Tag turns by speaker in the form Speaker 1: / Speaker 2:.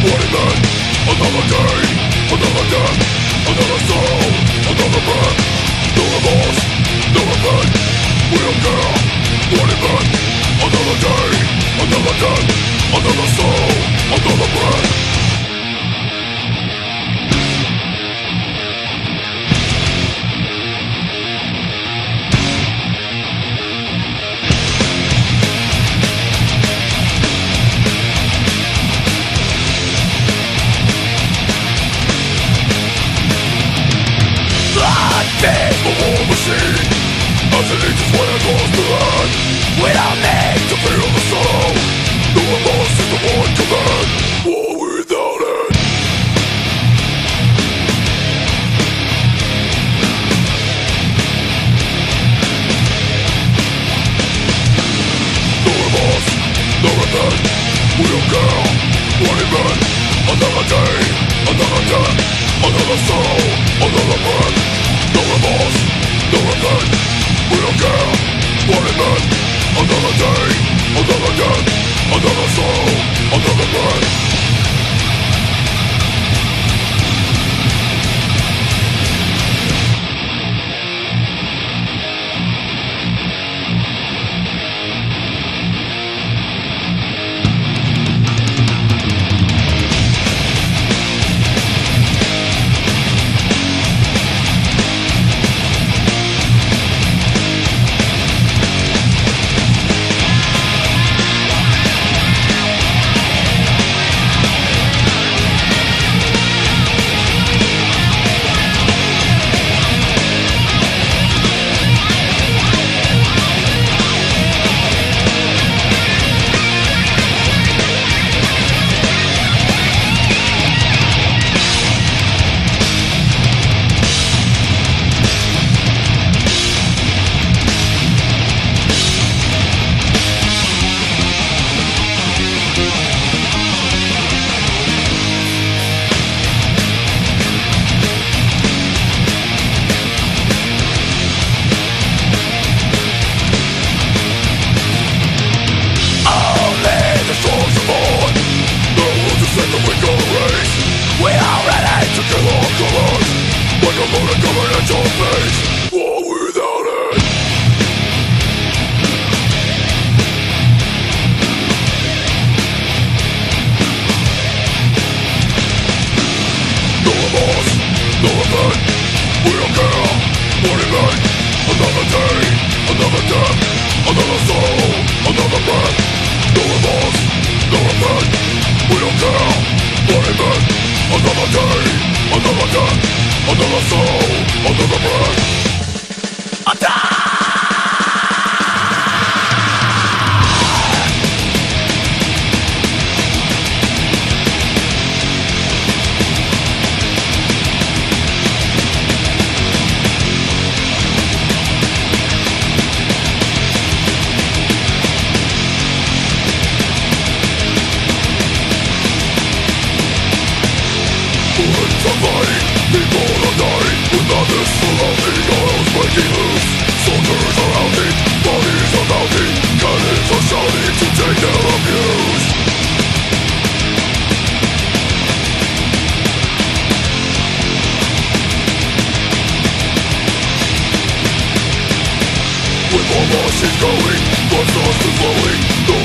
Speaker 1: Another day, another death Another soul, another breath No remorse, no regret We don't care what it Another day, another death Another soul, another As it Without me To feel the sorrow No is the one War without it No remorse, no regret We don't care it meant Another day, another death Another soul, another breath No remorse, no regret We don't care what it meant Another day, another death Another soul, another breath morning light Another day, another death Another soul, another breath. No remorse, no regret. We don't care what it Another day, another death Another soul, another breath. is going, fast, thoughts are flowing.